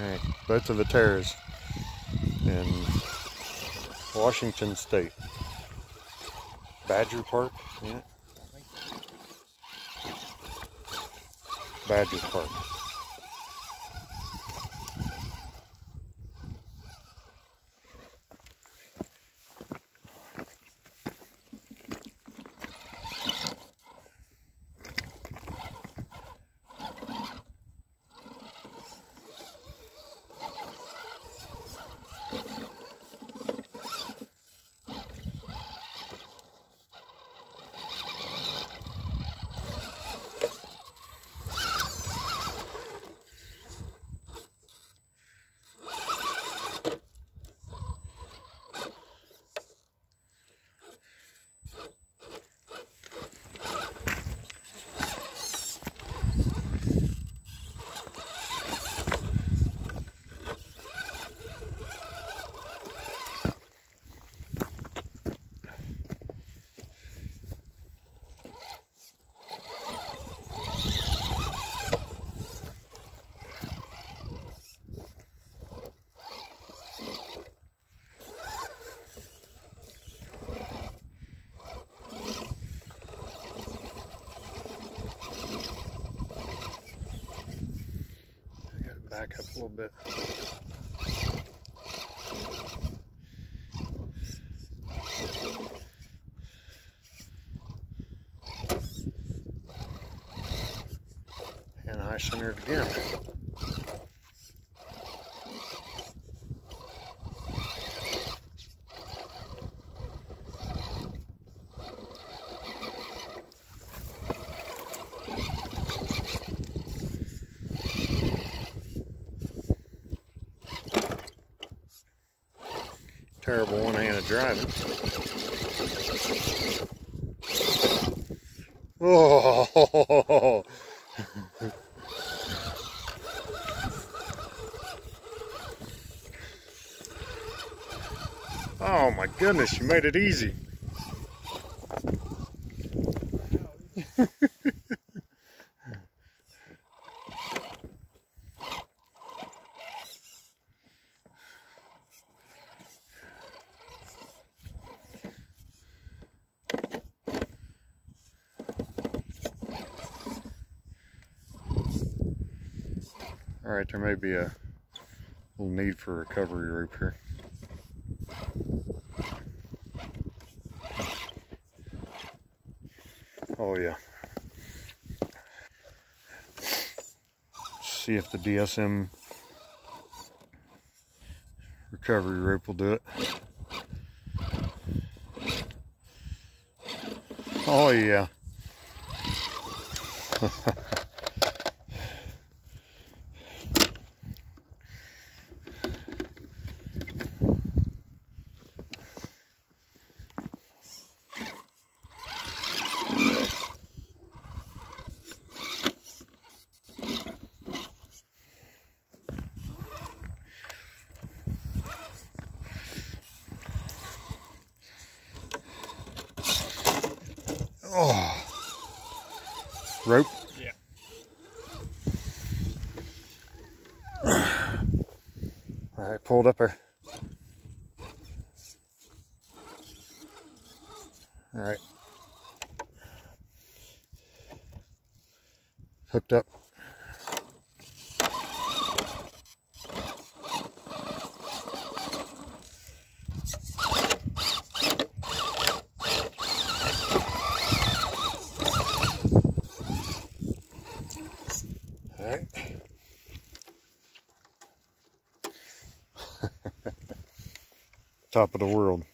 Alright, both of the Vaterras in Washington State. Badger Park, yeah. Badger Park. I gotta back up a little bit. And I centered again. Terrible one-handed driving. Oh, oh my goodness, you made it easy. All right, there may be a little need for recovery rope here. Oh yeah. See if the DSM recovery rope will do it. Oh yeah. Oh. Rope? Yeah. All right, pulled up her. All right. Hooked up. Top of the world.